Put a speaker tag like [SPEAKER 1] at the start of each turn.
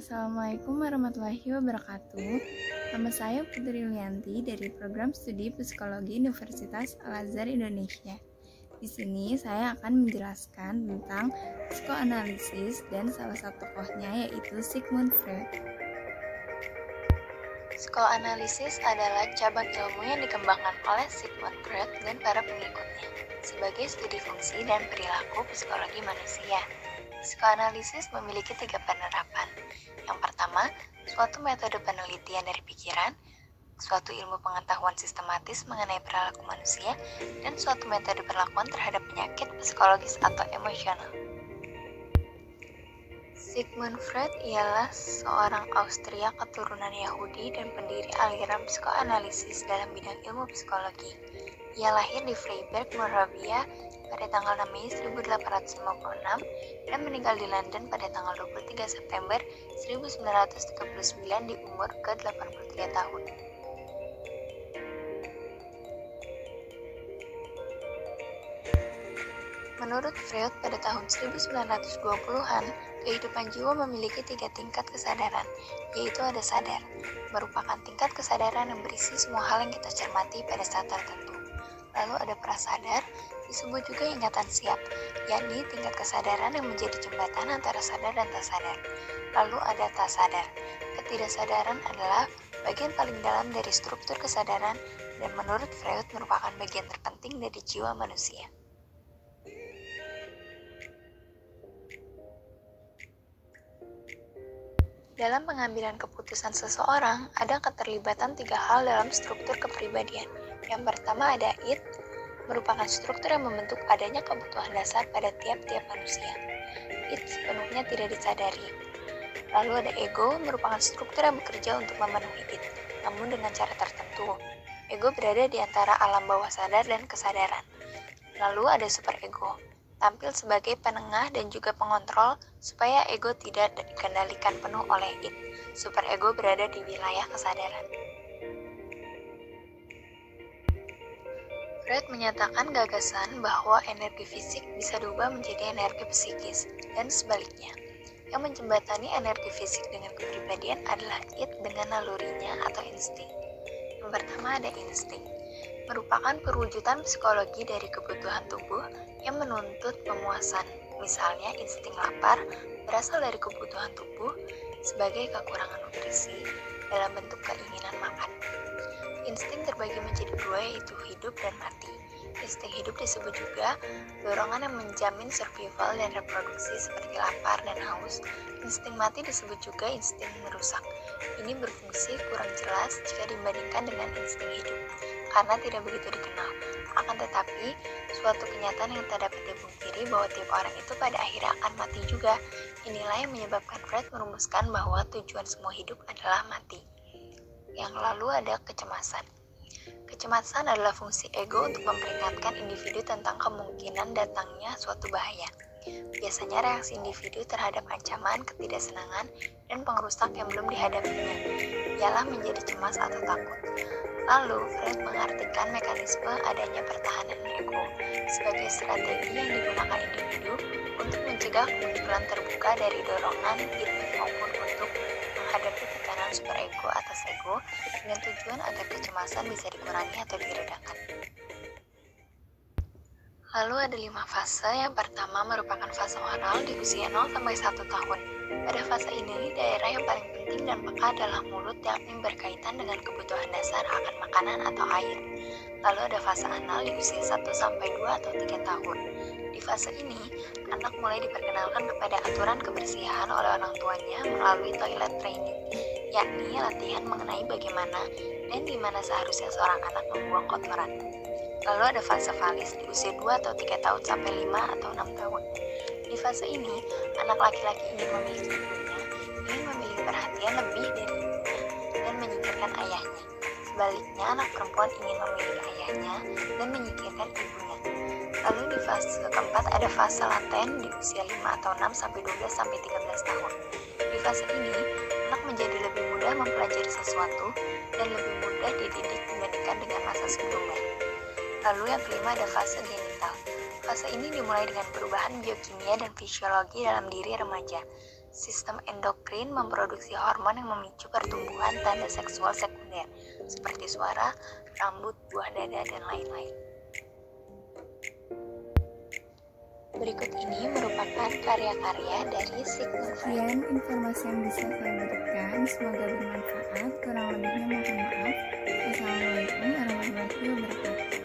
[SPEAKER 1] Assalamualaikum warahmatullahi wabarakatuh. Nama saya Putri Lianti dari Program Studi Psikologi Universitas Al-Azhar Indonesia. Di sini saya akan menjelaskan tentang psikoanalisis dan salah satu tokohnya yaitu Sigmund Freud.
[SPEAKER 2] Psikoanalisis adalah cabang ilmu yang dikembangkan oleh Sigmund Freud dan para pengikutnya sebagai studi fungsi dan perilaku psikologi manusia. Psikoanalisis memiliki tiga penerapan. Yang pertama, suatu metode penelitian dari pikiran, suatu ilmu pengetahuan sistematis mengenai perilaku manusia, dan suatu metode perlakuan terhadap penyakit psikologis atau emosional. Sigmund Freud ialah seorang Austria keturunan Yahudi dan pendiri aliran psikoanalisis dalam bidang ilmu psikologi. Ia lahir di Freiberg, Moravia pada tanggal 6 Mei 1856 dan meninggal di London pada tanggal 23 September 1939 di umur ke-83 tahun. Menurut Freud, pada tahun 1920-an, kehidupan jiwa memiliki tiga tingkat kesadaran, yaitu ada sadar, merupakan tingkat kesadaran yang berisi semua hal yang kita cermati pada saat tertentu. Lalu ada prasadar, disebut juga ingatan siap, yakni tingkat kesadaran yang menjadi jembatan antara sadar dan tak sadar. Lalu ada tak sadar. Ketidaksadaran adalah bagian paling dalam dari struktur kesadaran dan menurut Freud merupakan bagian terpenting dari jiwa manusia. Dalam pengambilan keputusan seseorang, ada keterlibatan tiga hal dalam struktur kepribadian. Yang pertama ada id, merupakan struktur yang membentuk adanya kebutuhan dasar pada tiap-tiap manusia. It sepenuhnya tidak disadari. Lalu ada ego, merupakan struktur yang bekerja untuk memenuhi it, namun dengan cara tertentu. Ego berada di antara alam bawah sadar dan kesadaran. Lalu ada superego, tampil sebagai penengah dan juga pengontrol supaya ego tidak dikendalikan penuh oleh it. Superego berada di wilayah kesadaran. Freud menyatakan gagasan bahwa energi fisik bisa diubah menjadi energi psikis dan sebaliknya. Yang menjembatani energi fisik dengan kepribadian adalah id dengan nalurinya atau insting. Yang pertama ada insting, merupakan perwujudan psikologi dari kebutuhan tubuh yang menuntut pemuasan. Misalnya insting lapar berasal dari kebutuhan tubuh sebagai kekurangan nutrisi dalam bentuk keinginan makan. Insting terbagi menjadi dua yaitu hidup dan mati. Insting hidup disebut juga dorongan yang menjamin survival dan reproduksi seperti lapar dan haus. Insting mati disebut juga insting merusak. Ini berfungsi kurang jelas jika dibandingkan dengan insting hidup, karena tidak begitu dikenal. Akan tetapi, suatu kenyataan yang tak dapat dipungkiri bahwa tiap orang itu pada akhirnya akan mati juga. Inilah yang menyebabkan Freud merumuskan bahwa tujuan semua hidup adalah mati. Yang lalu ada kecemasan. Kecemasan adalah fungsi ego untuk memperingatkan individu tentang kemungkinan datangnya suatu bahaya. Biasanya reaksi individu terhadap ancaman, ketidaksenangan, dan pengrusak yang belum dihadapinya ialah menjadi cemas atau takut. Lalu, Freud mengartikan mekanisme adanya pertahanan ego sebagai strategi yang digunakan individu untuk mencegah kemunculan terbuka dari dorongan id maupun untuk menghadapi tekanan superego atas ego dengan tujuan agar kecemasan bisa dikurangi atau diredakan. Lalu ada lima fase. Yang pertama merupakan fase oral di usia 0 sampai 1 tahun. Pada fase ini, daerah yang paling penting dan peka adalah mulut yakni berkaitan dengan kebutuhan dasar akan makanan atau air. Lalu ada fase anal di usia 1 sampai 2 atau 3 tahun. Di fase ini, anak mulai diperkenalkan kepada aturan kebersihan oleh orang tuanya melalui toilet training, yakni latihan mengenai bagaimana dan di mana seharusnya seorang anak membuang kotoran. Lalu ada fase valis di usia 2 atau 3 tahun sampai 5 atau 6 tahun. Di fase ini, anak laki-laki ingin memiliki ibunya, ingin memiliki perhatian lebih dari ibunya, dan menyingkirkan ayahnya. Sebaliknya, anak perempuan ingin memiliki ayahnya dan menyingkirkan ibunya. Lalu di fase keempat ada fase laten di usia 5 atau 6 sampai 12 sampai 13 tahun. Di fase ini, anak menjadi lebih mudah mempelajari sesuatu dan lebih mudah dididik dibandingkan dengan masa sebelumnya. Lalu yang kelima ada fase genital. Fase ini dimulai dengan perubahan biokimia dan fisiologi dalam diri remaja. Sistem endokrin memproduksi hormon yang memicu pertumbuhan tanda seksual sekunder, seperti suara, rambut, buah dada, dan lain-lain. Berikut ini merupakan karya-karya dari Sigmund
[SPEAKER 1] Sekian informasi yang bisa saya berikan, semoga bermanfaat. Kurang lebihnya mohon maaf. Wassalamualaikum warahmatullahi wabarakatuh.